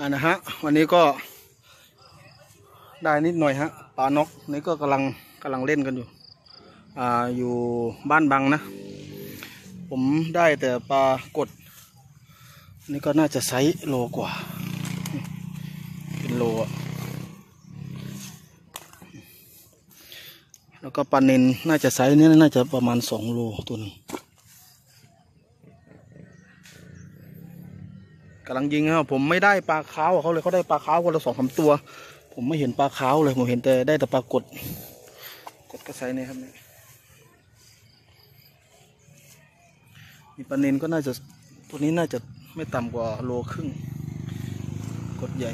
อ่านะฮะวันนี้ก็ได้นิดหน่อยฮะปลานกนี่ก็กำลังกำลังเล่นกันอยู่อ่าอยู่บ้านบังนะ ผมได้แต่ปลากดนี่ก็น่าจะไซส์โลกว่า เป็นโลอะแล้วก็ปลาเนนน่าจะไซส์นี้น่าจะประมาณสองโลตัวหนึง กำลังยิงครับผมไม่ได้ปลาขาวเขาเลยเขาได้ปลาขาวคนละสองสาตัว ผมไม่เห็นปลาขาวเลยผมเห็นแต่ได้แต่ปลากดกดก็ไซนี้ครับเนี่ยมีปลาเนนก็น่าจะตัวนี้น่าจะไม่ต่ำกว่าโลครึ่ง กดใหญ่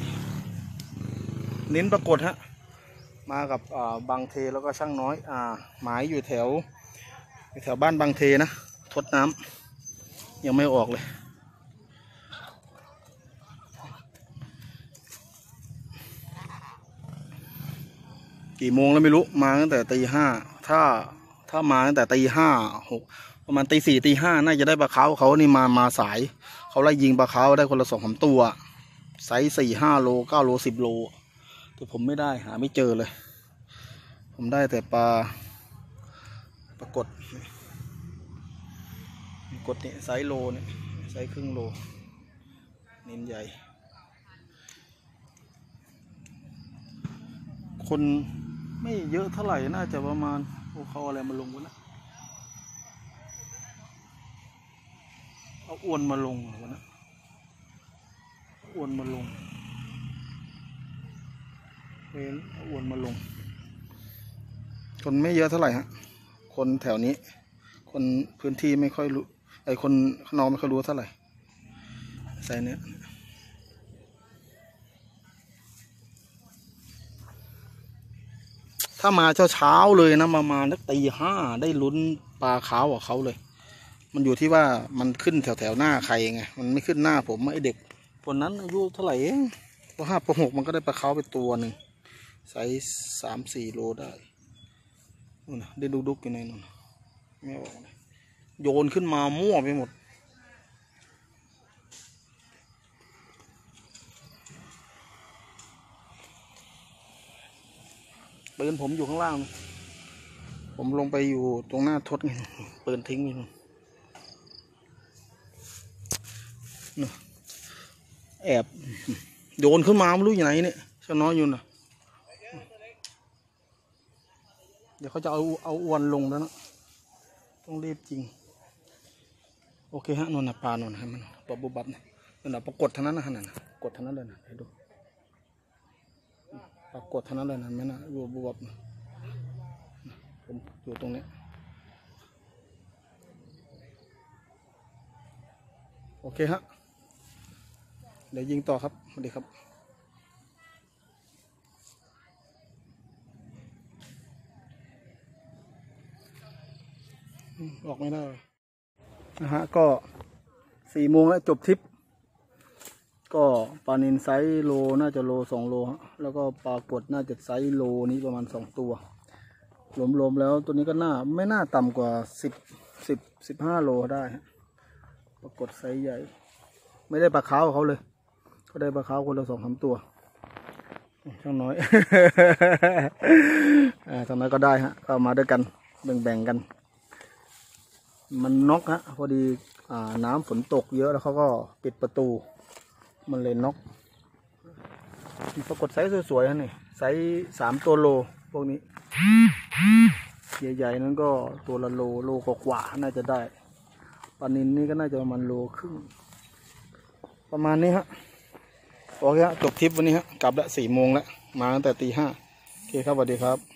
เน้นปรากฏฮะ มากับบางเทแล้วก็ช่างน้อยอ่าหมายอยู่แถว แถวบ้านบางเทนะ ทดน้ำยังไม่ออกเลย กี่โมงแล้วไม่รู้มาตั้งแต่ตีห้าถ้าถ้ามาตั้งแต่ตีห้าหกประมาณตีสี่ตีห้าน่าจะได้ปลาเขาเขานี่มามาสาย เขาไล่ยิงปลาเขาได้คนละสองสามตัวไซส์สี่ห้าโลเก้าโลสิบโล แต่ผมไม่ได้หาไม่เจอเลย ผมได้แต่ปลาปรากฏกดเนี่ยไซส์โลเนี่ยไซส์ครึ่งโลเน้นใหญ่ คน ไม่เยอะเท่าไหร่น่าจะประมาณโอ้เขาอะไรมาลงวะนะเอาอวนมาลงวะนะอาอวนมาลงเวนเอาอวนมาลง คนไม่เยอะเท่าไหร่ฮะคนแถวนี้ คนพื้นที่ไม่ค่อยรู้ไอคนข้างนอไม่ค่อยรู้เท่าไหร่ใส่เนี้ย ถ้ามาเช้าเช้าเลยนะมามานักตีห้าได้ลุ้นปลาขาวกับเขาเลย มันอยู่ที่ว่ามันขึ้นแถวแถวๆหน้าใครไงมันไม่ขึ้นหน้าผมไอเด็กคนนั้นอายุเท่าไหร่เองปห้าปหกมันก็ได้ปลาขาวไปตัวหนึ่งไซส์สามสี่โลได้นู่นนะได้ดุกดุกๆอยู่ในนู่นน่ะไม่ออกโยนขึ้นมามั่วไปหมด ปืนผมอยู่ข้างล่าง ผมลงไปอยู่ตรงหน้าทดไงปืนทิ้งไปนู่นน่ะแอบโยนขึ้นมาไม่รู้อยู่ไหนเนี่ยชะน้อยอยู่นะเดี๋ยวเขาจะเอาเอาอวนลงแล้วนะต้องรีบจริง โอเคฮะนนนะปลานนให้มันปับบุบบับนะนั่นนะปรากฏเท่านั้นนะขนาดนะกดเท่านั้นเลยนะให้ดู ปรากฏเท่านั้นเลยนะไม่นะรวบวบผมอยู่ตรงนี้โอเคฮะ เดี๋ยวยิงต่อครับสวัสดีครับออกไม่ได้นะฮะ ก็สี่โมงแล้วจบทริป ก็ปลานินไซส์โลน่าจะโลสองโลฮะแล้วก็ปลากดน่าจะไซส์โลนี้ประมาณสองตัวรวมๆแล้วตัวนี้ก็น่าไม่น่าต่ำกว่าสิบสิบสิบห้าโลได้ปลากดไซส์ใหญ่ ไม่ได้ปลาค้าวเขาเลย ก็ได้ปลาค้าวคนละสองสามตัว ช่างน้อยอ่าช่างน้อยก็ได้ฮะ ก็มาด้วยกันแบ่งๆกัน มันน็อกฮะ พอดีน้ำฝนตกเยอะแล้วเขาก็ปิดประตู มันเลยน็อกปลากดไซส์สวยๆฮะนี่ไซส์สามตัวโลพวกนี้ใหญ่ๆนั้นก็ตัวละโลโลกว่าๆน่าจะได้ปลานินนี่ก็น่าจะประมาณโลครึ่งประมาณนี้ฮะโอเคฮะจบทริปวันนี้ฮะกลับละสี่โมงแล้วมาตั้งแต่ตีห้าโอเคครับสวัสดีครับ